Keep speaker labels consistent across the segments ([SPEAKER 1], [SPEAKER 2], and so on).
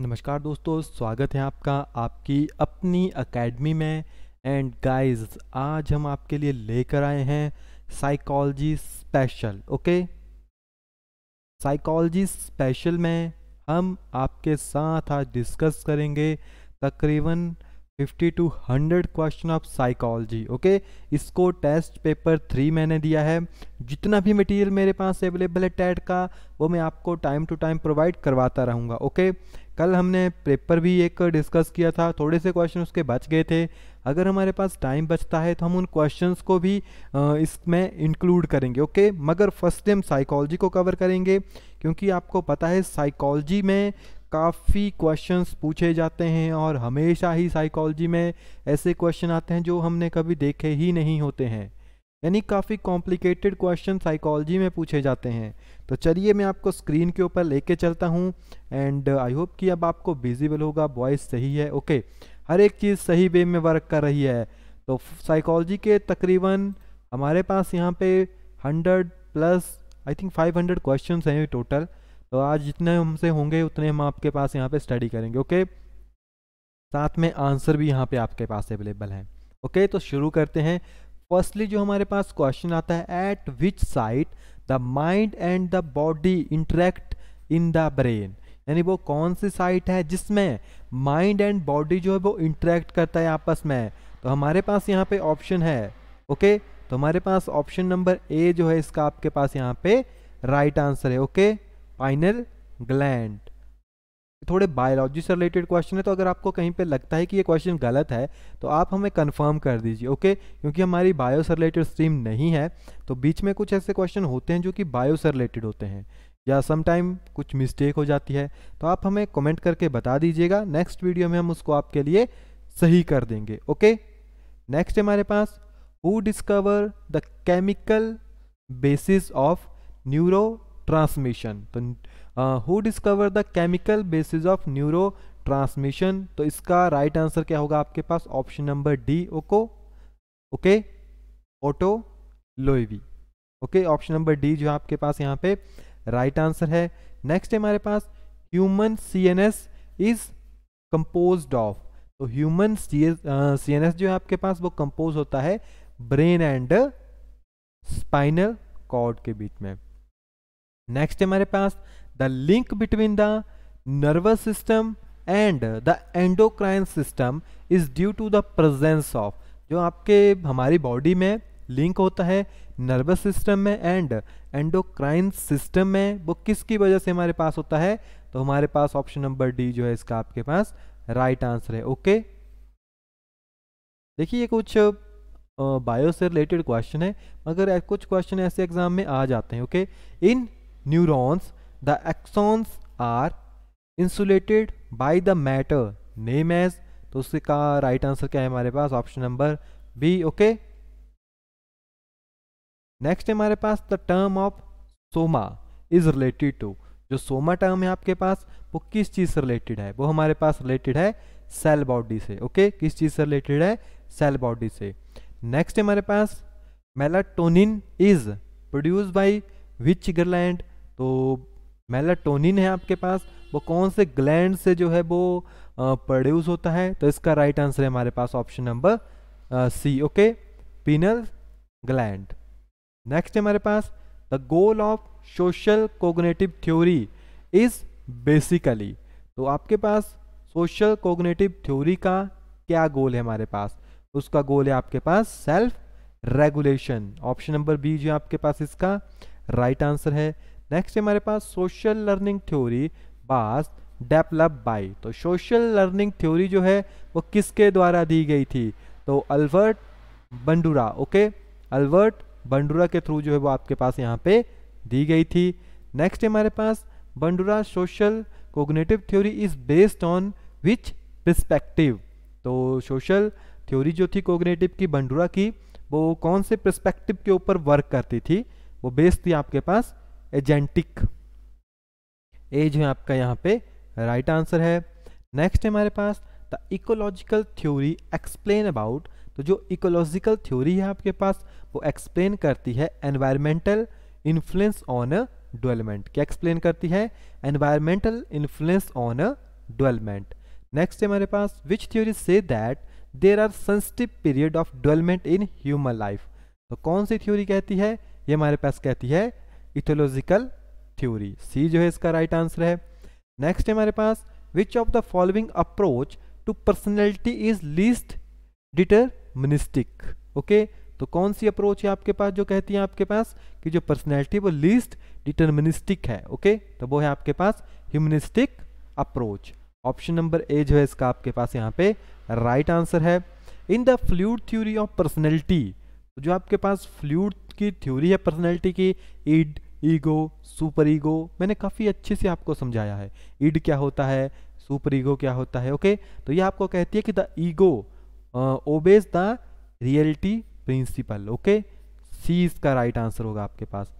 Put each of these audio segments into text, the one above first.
[SPEAKER 1] नमस्कार दोस्तों, स्वागत है आपका आपकी अपनी एकेडमी में। एंड गाइस आज हम आपके लिए लेकर आए हैं psychology special okay psychology special में हम आपके साथ आज डिस्कस करेंगे तकरीबन 50 to 100 question of psychology okay इसको टेस्ट पेपर थ्री मैंने दिया है। जितना भी मटेरियल मेरे पास अवेलेबल है टेट का, वो मैं आपको टाइम टू टाइम प्रोवाइड करवाता रहूँगा ओके कल हमने पेपर भी एक डिस्कस किया था, थोड़े से क्वेश्चन उसके बच गए थे। अगर हमारे पास टाइम बचता है तो हम उन क्वेश्चंस को भी इसमें इंक्लूड करेंगे ओके मगर फ़र्स्ट हम साइकोलॉजी को कवर करेंगे, क्योंकि आपको पता है साइकोलॉजी में काफ़ी क्वेश्चंस पूछे जाते हैं और हमेशा ही साइकोलॉजी में ऐसे क्वेश्चन आते हैं जो हमने कभी देखे ही नहीं होते हैं। यानी काफ़ी कॉम्प्लिकेटेड क्वेश्चन साइकोलॉजी में पूछे जाते हैं। तो चलिए मैं आपको स्क्रीन के ऊपर लेके चलता हूँ एंड आई होप कि अब आपको विजिबल होगा वॉइस सही है। Okay okay. हर एक चीज़ सही वे में वर्क कर रही है। तो साइकोलॉजी के तकरीबन हमारे पास यहाँ पे hundred plus I think five hundred questions हैं टोटल तो आज जितने हमसे होंगे, उतने हम आपके पास यहाँ पे स्टडी करेंगे। ओके साथ में आंसर भी यहाँ पे आपके पास अवेलेबल हैं। ओके तो शुरू करते हैं। फर्स्टली जो हमारे पास क्वेश्चन आता है at which site the mind and the body interact in the brain यानी वो कौन सी साइट है जिसमें माइंड एंड बॉडी जो है वो इंटरेक्ट करता है आपस में? तो हमारे पास यहाँ पे ऑप्शन है ओके तो हमारे पास ऑप्शन नंबर ए जो है इसका आपके पास यहाँ पे राइट आंसर है ओके पाइनल ग्लैंड थोड़े बायोलॉजी से रिलेटेड क्वेश्चन है तो अगर आपको कहीं पे लगता है कि ये क्वेश्चन गलत है तो आप हमें कंफर्म कर दीजिए ओके क्योंकि हमारी बायो से रिलेटेड स्ट्रीम नहीं है तो बीच में कुछ ऐसे क्वेश्चन होते हैं जो कि बायो से रिलेटेड होते हैं, या समटाइम कुछ मिस्टेक हो जाती है तो आप हमें कमेंट करके बता दीजिएगा। नेक्स्ट वीडियो में हम उसको आपके लिए सही कर देंगे ओके नेक्स्ट हमारे पास who discover the chemical basis of neurotransmission तो who discover the chemical basis of neurotransmission तो इसका राइट right आंसर क्या होगा आपके पास? Option number D ओको। Okay? Otto Loewi okay? Option number D जो आपके पास यहाँ पे राइट right आंसर है। नेक्स्ट है हमारे पास human C N S is compose of तो ह्यूमन सी एस जो है आपके पास, वो कंपोज होता है ब्रेन एंड स्पाइनल कॉर्ड के बीच में। नेक्स्ट हमारे पास the link between the nervous system and the endocrine system is due to the presence of जो आपके हमारी बॉडी में लिंक होता है नर्वस सिस्टम में एंड एंडोक्राइन सिस्टम में वो किसकी वजह से हमारे पास होता है? तो हमारे पास ऑप्शन नंबर डी जो है इसका आपके पास राइट आंसर है ओके देखिए कुछ बायो से रिलेटेड क्वेश्चन है मगर कुछ क्वेश्चन ऐसे एग्ज़ाम में आ जाते हैं okay in neurons, the axons are insulated by the matter. Name as तो उसका राइट आंसर क्या है हमारे पास? Option number B okay next हमारे पास the term of soma is related to जो सोमा टर्म है आपके पास, वो किस चीज़ से रिलेटेड है? वो हमारे पास रिलेटेड है सेल बॉडी से ओके okay? किस चीज़ से रिलेटेड है? सेल बॉडी से. नेक्स्ट हमारे पास melatonin is produce by which gland तो मेलाटोनिन है आपके पास? वो कौन से ग्लैंड से जो है वो प्रोड्यूस होता है? तो इसका राइट आंसर है हमारे पास option number C okay pineal gland next है हमारे पास the goal of social cognitive theory is basically तो आपके पास सोशल कोग्नेटिव थ्योरी का क्या गोल है हमारे पास? उसका गोल है आपके पास self regulation option number B जो आपके पास इसका राइट right आंसर है नेक्स्ट हमारे पास social learning theory was develop by तो सोशल लर्निंग थ्योरी जो है, वो किसके द्वारा दी गई थी? तो Albert Bandura okay Albert Bandura के थ्रू जो है वो आपके पास यहाँ पे दी गई थी। नेक्स्ट हमारे पास Bandura social cognitive theory is based on which perspective तो सोशल थ्योरी जो थी कोग्नेटिव की, बंडूरा की, वो कौन से प्रस्पेक्टिव के ऊपर वर्क करती थी? वो बेस्ड थी आपके पास एजेंटिक ए जो है आपका यहाँ पे राइट आंसर है। नेक्स्ट है हमारे पास the ecological theory explain about तो जो इकोलॉजिकल थ्योरी है आपके पास, वो एक्सप्लेन करती है एनवायरमेंटल इन्फ्लुएंस ऑन डेवलपमेंट क्या एक्सप्लेन करती है? Environmental influence on a development next है हमारे पास which theory says that there are sensitive period of development in human life तो कौन सी थ्योरी कहती है? ये हमारे पास कहती है इथोलॉजिकल थ्योरी। सी जो है इसका राइट right आंसर है। नेक्स्ट है हमारे पास which of the following approach to personality is least deterministic okay तो कौन सी अप्रोच है आपके पास जो कहती है आपके पास? कि जो पर्सनैलिटी वो लीस्ट डिटर्मिनिस्टिक है। ओके तो वो है आपके पास humanistic approach option number A जो है इसका आपके पास यहाँ पे राइट right आंसर है। In the Freud theory of personality जो आपके पास फ्लूड की थ्योरी है पर्सनैलिटी की ईड ईगो सुपर ईगो मैंने काफ़ी अच्छे से आपको समझाया है। ईड क्या होता है सुपर ईगो क्या होता है ओके तो ये आपको कहती है कि the ego obeys the reality principle okay C इसका राइट आंसर होगा आपके पास।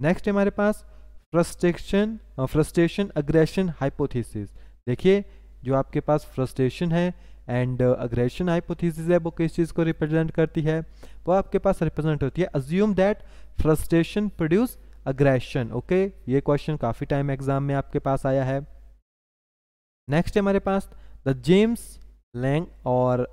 [SPEAKER 1] नेक्स्ट हमारे पास फ्रस्ट्रेशन फ्रस्ट्रेशन अग्रेशन हाइपोथेसिस देखिए, जो आपके पास फ्रस्ट्रेशन है एंड अग्रेशन हाइपोथेसिस है, वो किस चीज़ को रिप्रेजेंट करती है? वो आपके पास रिप्रेजेंट होती है। Assume that frustration produce aggression okay ये क्वेश्चन काफ़ी टाइम एग्ज़ाम में आपके पास आया है। नेक्स्ट है हमारे पास द जेम्स लैंग और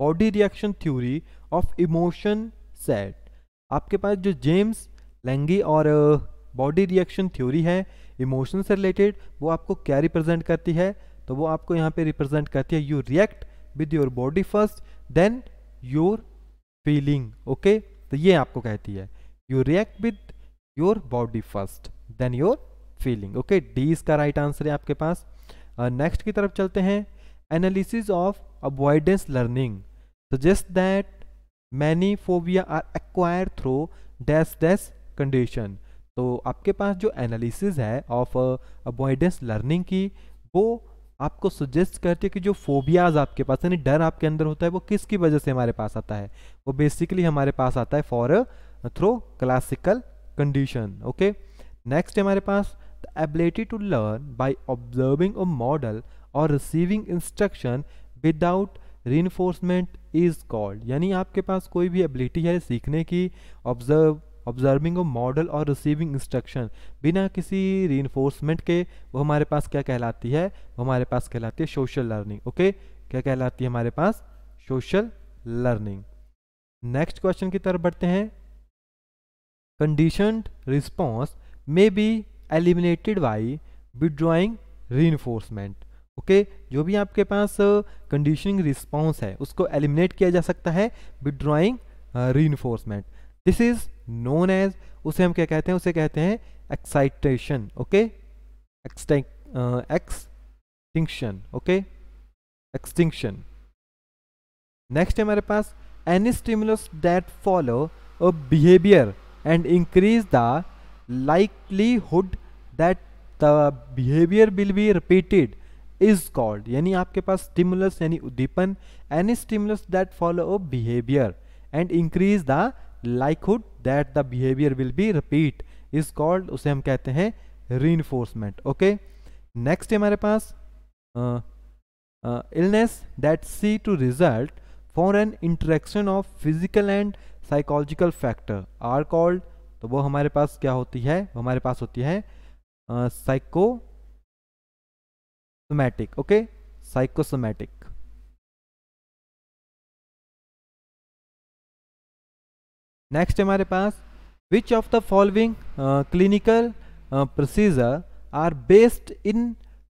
[SPEAKER 1] body reaction theory of emotion set आपके पास जो जेम्स लेंगी और बॉडी रिएक्शन थ्योरी है इमोशन से रिलेटेड वो आपको क्या रिप्रेजेंट करती है? तो वो आपको यहाँ पे रिप्रेजेंट करती है। You react with your body first then your feeling okay तो ये आपको कहती है। You react with your body first then your feeling okay D इसका राइट आंसर है आपके पास। नेक्स्ट uh, की तरफ़ चलते हैं। Analysis of avoidance learning suggest that many phobia are acquire through dash dash condition तो आपके पास जो एनालिसिस है ऑफ़ अवॉइडेंस लर्निंग की वो आपको सजेस्ट करती है कि जो फोबियाज आपके पास यानी डर आपके अंदर होता है, वो किसकी वजह से हमारे पास आता है? वो बेसिकली हमारे पास आता है for through classical condition okay next हमारे पास the ability to learn by observing a model और receiving instruction without reinforcement is called यानी आपके पास कोई भी एबिलिटी है सीखने की ऑब्ज़र्व ऑब्जर्विंग अ मॉडल और रिसीविंग इंस्ट्रक्शन बिना किसी री के वो हमारे पास क्या कहलाती है? वो हमारे पास कहलाती है सोशल लर्निंग ओके क्या कहलाती है हमारे पास? सोशल लर्निंग नेक्स्ट क्वेश्चन की तरफ़ बढ़ते हैं। Condition response may be eliminated by withdrawing री ओके जो भी आपके पास कंडीशनिंग uh, रिस्पॉन्स है उसको एलिमिनेट किया जा सकता है विड्रॉइंग री दिस इज़ नोन एज उसे हम क्या कहते हैं? उसे कहते हैं excitation okay extinction okay extinction next है हमारे पास any stimulus that follow a behaviour and increase the likelihood that the behaviour will be repeated is called यानी आपके पास स्टिमुलस यानी उद्दीपन any stimulus that follow a behaviour and increase the likelihood that the behaviour will be repeat is called उसे हम कहते हैं री ओके नेक्स्ट हमारे पास illness that seem to result for an interaction of physical and psychological factor are called तो वो हमारे पास क्या होती है? वो हमारे पास होती है साइकोसोमैटिक ओके साइकोसोमैटिक नेक्स्ट हमारे पास which of the following clinical procedure are based in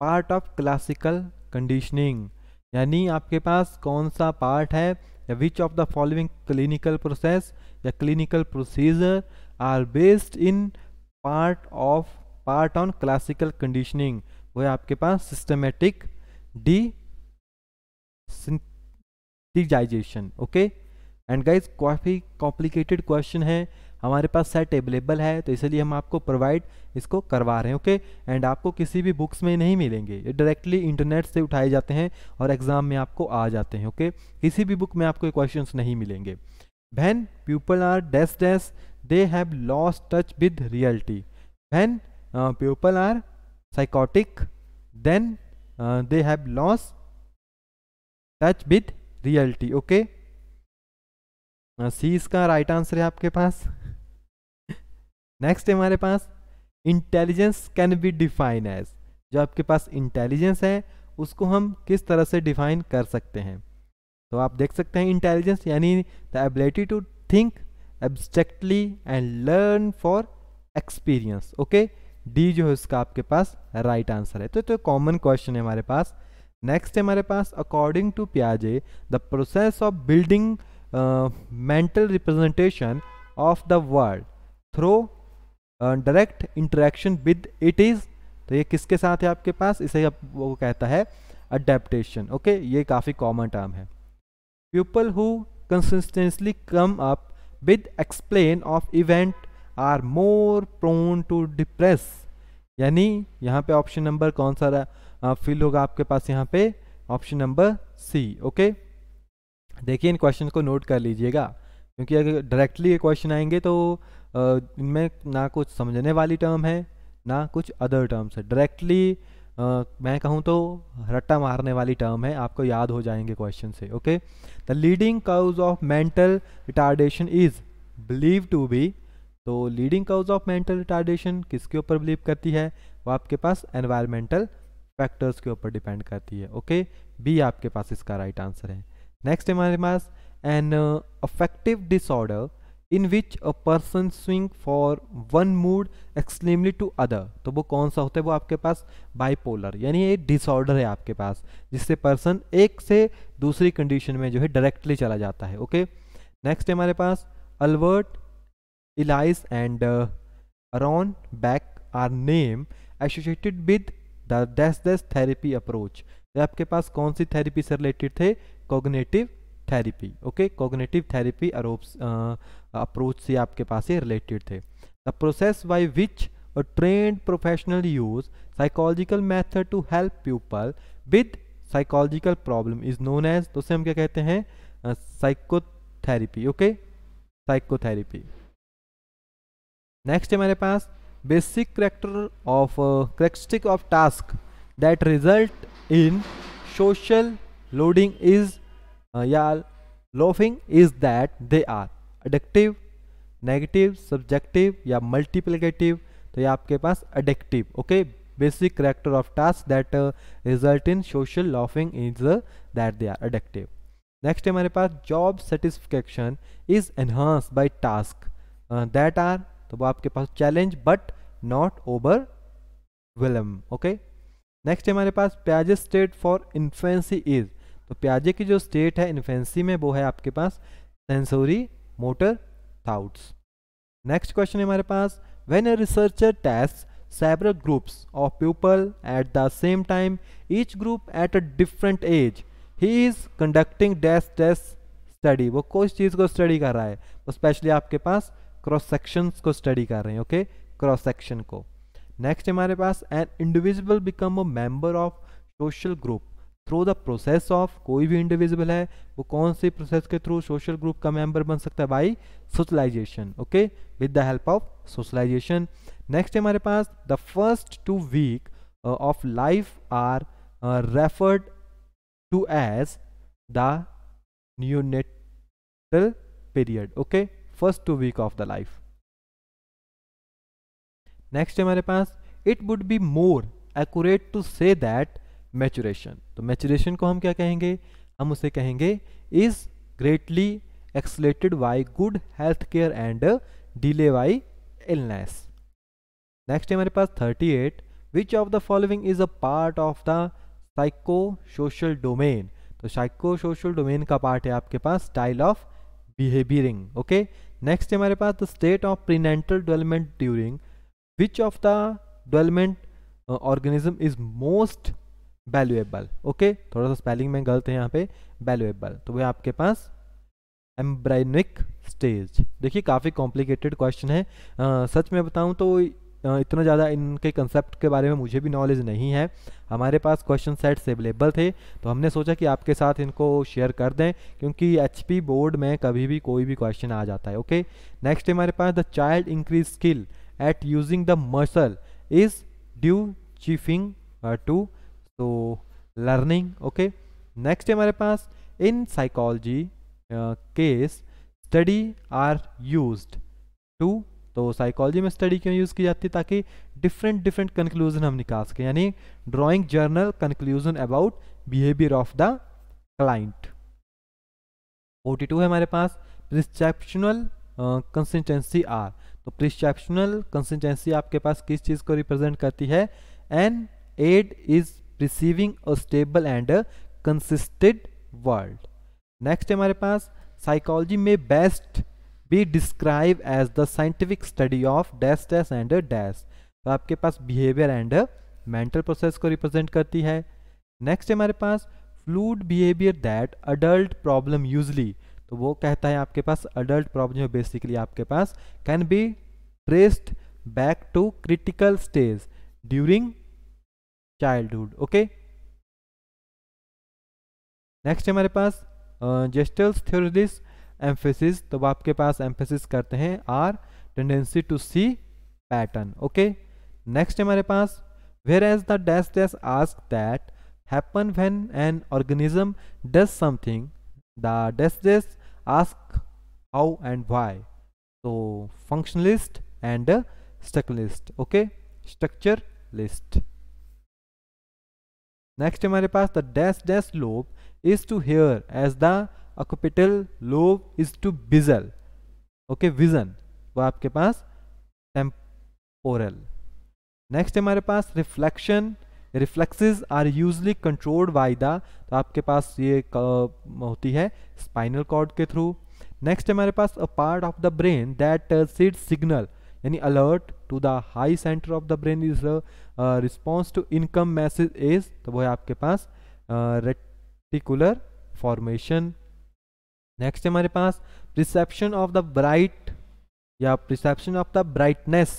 [SPEAKER 1] part of classical conditioning यानी आपके पास कौन सा पार्ट है, या which of the following clinical process या clinical procedure are based in part of part on classical conditioning वो है आपके पास systematic desensitization okay and guys काफ़ी कॉम्प्लिकेटेड क्वेश्चन है। हमारे पास सेट अवेलेबल है तो इसलिए हम आपको प्रोवाइड इसको करवा रहे हैं ओके एंड आपको किसी भी बुक्स में नहीं मिलेंगे। ये डायरेक्टली इंटरनेट से उठाए जाते हैं और एग्ज़ाम में आपको आ जाते हैं ओके किसी भी बुक में आपको क्वेश्चन नहीं मिलेंगे। When people are dash dash they have lost touch with reality when people are psychotic then they have lost touch with reality okay C इसका राइट आंसर है आपके पास। नेक्स्ट है हमारे पास intelligence can be define as जो आपके पास intelligence है, उसको हम किस तरह से डिफाइन कर सकते हैं? तो आप देख सकते हैं इंटेलिजेंस यानी the ability to think abstractly and learn for experience okay D जो है उसका आपके पास राइट right आंसर है। तो तो कॉमन क्वेश्चन है हमारे पास। नेक्स्ट है हमारे पास according to प्याजे the process of building mental representation of the world through direct interaction with it is तो ये किसके साथ है आपके पास? इसे वो कहता है अडेप्टेशन ओके okay? ये काफ़ी कॉमन टर्म है। People who consistently come up with explain of event are more prone to depress यानी यहाँ पे ऑप्शन नंबर कौन सा फिल होगा आपके पास यहाँ पे ऑप्शन नंबर सी ओके देखिए, इन क्वेश्चन को नोट कर लीजिएगा, क्योंकि अगर डायरेक्टली ये क्वेश्चन आएँगे तो इनमें ना कुछ समझने वाली टर्म है, ना कुछ अदर टर्म्स है। डायरेक्टली मैं कहूँ तो रट्टा मारने वाली टर्म है, आपको याद हो जाएँगे क्वेश्चन से okay the leading cause of mental retardation is believe to be तो leading cause of mental retardation किसके ऊपर बिलीव करती है? वो आपके पास एनवायरमेंटल फैक्टर्स के ऊपर डिपेंड करती है ओके बी आपके पास इसका राइट आंसर है। नेक्स्ट हमारे पास an affective disorder in which a person swing for one mood extremely to other तो वो कौन सा होता है? वो आपके पास बाइपोलर यानी ये डिसऑर्डर है आपके पास, जिससे पर्सन एक से दूसरी कंडीशन में जो है डायरेक्टली चला जाता है ओके नेक्स्ट हमारे पास Albert Ellis and Aaron Beck are name associated with the dash dash therapy approach आपके पास कौन सी थेरेपी से रिलेटेड थे? Cognitive therapy okay cognitive therapy approach से आपके पास ये रिलेटेड थे। The process by which a trained professional use psychological method to help people with psychological problem is known as तो उसे हम क्या कहते हैं? साइकोथेरेपी ओके साइकोथेरेपी नेक्स्ट है हमारे पास basic character of characteristic of task that result in social loading is या loafing is that they are addictive negative subjective या मल्टीप्लिकेटिव तो ये आपके पास addictive okay basic character of task that result in social loafing is that they are addictive next हमारे पास job satisfaction is enhance by task that are तो वो आपके पास challenge but not overwhelming okay next हमारे पास प्याज state for infancy is तो प्याजे की जो स्टेट है इन्फेंसी में वो है आपके पास sensory motor thoughts next question है हमारे पास when a researcher test several groups of people at the same time each group at a different age he is conducting test test study वो कोई चीज़ को स्टडी कर रहा है? स्पेशली आपके पास क्रॉस सेक्शन को स्टडी कर रहे हैं ओके क्रॉस सेक्शन को. नेक्स्ट हमारे पास an individual become a member of social group through the process of कोई भी इंडिविजुअल है, वो कौन सी प्रोसेस के थ्रू सोशल ग्रुप का मेंबर बन सकता है? By socialization okay with the help of socialization next हमारे पास the first two week of life are referred to as the neonatal period okay first two week of the life next हमारे पास it would be more accurate to say that maturation तो maturation को हम क्या कहेंगे? हम उसे कहेंगे is greatly accelerated by good health care and delay by illness next है हमारे पास 38 which of the following is a part of the psycho social domain तो साइको सोशल डोमेन का पार्ट है आपके पास style of behaviouring okay next हमारे पास the state of prenatal development during which of the development organism is most valuable okay थोड़ा सा spelling में गलत है यहाँ पे. वैल्यूएबल तो वह आपके पास एम्ब्राइनिक स्टेज देखिए काफ़ी कॉम्प्लिकेटेड क्वेश्चन है. आ, सच में बताऊँ तो इतना ज़्यादा इनके कंसेप्ट के बारे में मुझे भी नॉलेज नहीं है. हमारे पास क्वेश्चन सेट्स अवेलेबल थे तो हमने सोचा कि आपके साथ इनको शेयर कर दें क्योंकि एच बोर्ड में कभी भी कोई भी क्वेश्चन आ जाता है ओके नेक्स्ट हमारे पास the child increase skill at using the muscle is due chiefly to तो लर्निंग, ओके? नेक्स्ट है हमारे पास, in psychology case study are used to तो साइकोलॉजी में स्टडी क्यों यूज़ की जाती है? ताकि डिफरेंट डिफरेंट कंक्लूजन हम निकाल सकें। यानी drawing general conclusion about behaviour of the client 42 है हमारे पास प्रिस्क्रिप्शनल कंसिस्टेंसी आर तो प्रिस्क्रिप्शनल कंसिस्टेंसी आपके पास किस चीज़ को रिप्रेजेंट करती है? An aid is receiving a stable and consistent world next हमारे पास साइकोलॉजी में best be describe as the scientific study of dash dash and dash तो आपके पास बिहेवियर एंड मेंटल प्रोसेस को रिप्रेजेंट करती है। नेक्स्ट हमारे पास fluid behaviour that adult problem usually तो वो कहता है आपके पास अडल्ट प्रॉब्लम बेसिकली आपके पास can be traced back to critical stage during childhood okay next हमारे पास जेस्टल्स थ्योरिस एम्फेसिस तो आपके पास एम्फेसिस करते हैं our tendency to see pattern okay next हमारे पास whereas the dash dash ask that happen when an organism does something the dash dash ask how and why तो functionalist and struck okay structuralist next हमारे पास the dash dash lobe is to hear as the occipital lobe is to visual okay vision वो आपके पास temporal next हमारे पास reflection reflexes are usually controlled by the तो आपके पास ये होती है स्पाइनल कॉर्ड के थ्रू नेक्स्ट हमारे पास a part of the brain that sends signal यानी alert to the high centre of the brain is response to income message is तो वो है आपके पास रेटिकुलर फॉर्मेशन नेक्स्ट हमारे पास प्रिसेप्शन ऑफ़ द ब्राइट या perception of the brightness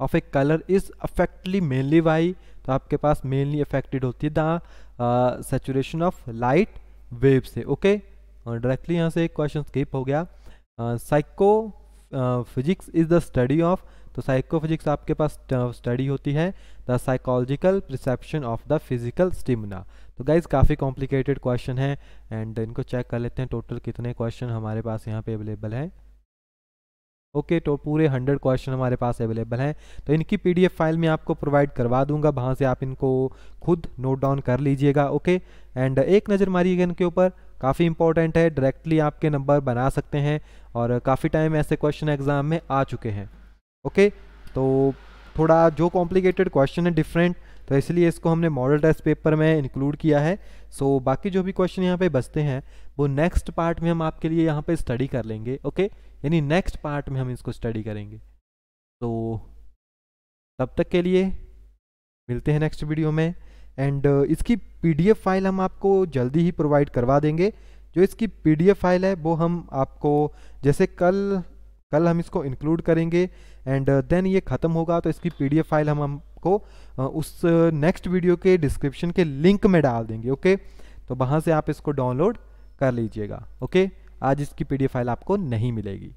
[SPEAKER 1] of a colour is affectedly mainly by तो आपके पास मेनली अफेक्टेड होती है the saturation of light wave से ओके और डायरेक्टली यहाँ से एक क्वेश्चन स्किप हो गया। Psycho physics is the study of तो साइको फिजिक्स आपके पास स्टडी होती है the psychological reception of the physical stimuli तो गाइज़ काफ़ी कॉम्प्लिकेटेड क्वेश्चन है एंड इनको चेक कर लेते हैं टोटल कितने क्वेश्चन हमारे पास यहाँ पे अवेलेबल है। ओके okay, तो पूरे हंड्रेड क्वेश्चन हमारे पास अवेलेबल हैं। तो इनकी पीडीएफ फ़ाइल में आपको प्रोवाइड करवा दूँगा वहाँ से आप इनको खुद नोट डाउन कर लीजिएगा ओके एंड एक नज़र मारिएगा इनके ऊपर काफ़ी इंपॉर्टेंट है डायरेक्टली आपके नंबर बना सकते हैं और काफ़ी टाइम ऐसे क्वेश्चन एग्ज़ाम में आ चुके हैं। ओके तो थोड़ा जो कॉम्प्लिकेटेड क्वेश्चन है डिफरेंट तो इसलिए इसको हमने मॉडल टेस्ट पेपर में इंक्लूड किया है। सो so, बाकी जो भी क्वेश्चन यहाँ पे बचते हैं वो नेक्स्ट पार्ट में हम आपके लिए यहाँ पे स्टडी कर लेंगे। ओके यानी नेक्स्ट पार्ट में हम इसको स्टडी करेंगे। तो तब तक के लिए मिलते हैं नेक्स्ट वीडियो में। एंड uh, इसकी पीडीएफ फ़ाइल हम आपको जल्दी ही प्रोवाइड करवा देंगे। जो इसकी पीडीएफ फ़ाइल है वो हम आपको जैसे कल कल हम इसको इंक्लूड करेंगे। एंड देन uh, ये ख़त्म होगा तो इसकी पीडीएफ फ़ाइल हम हमको uh, उस नेक्स्ट वीडियो के डिस्क्रिप्शन के लिंक में डाल देंगे ओके तो वहाँ से आप इसको डाउनलोड कर लीजिएगा ओके आज इसकी पीडीएफ फ़ाइल आपको नहीं मिलेगी।